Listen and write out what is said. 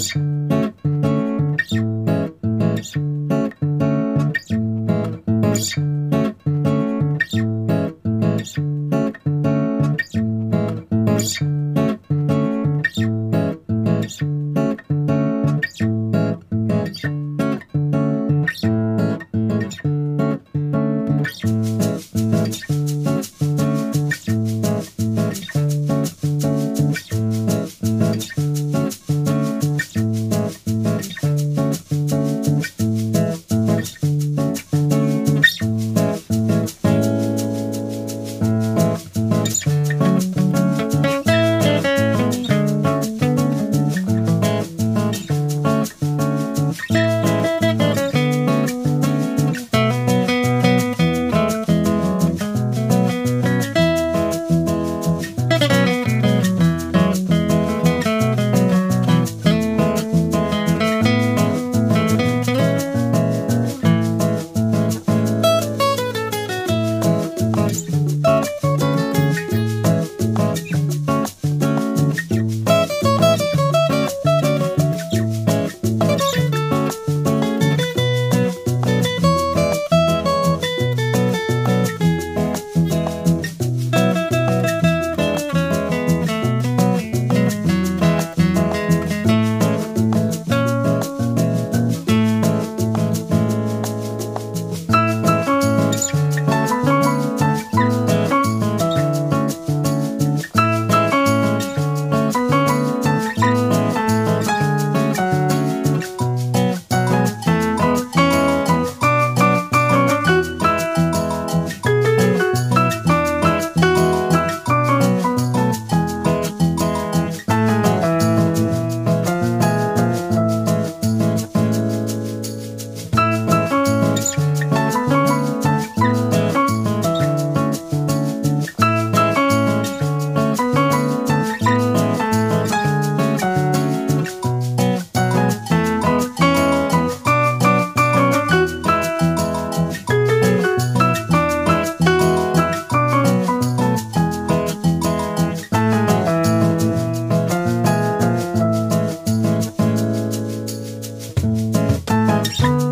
Adios. you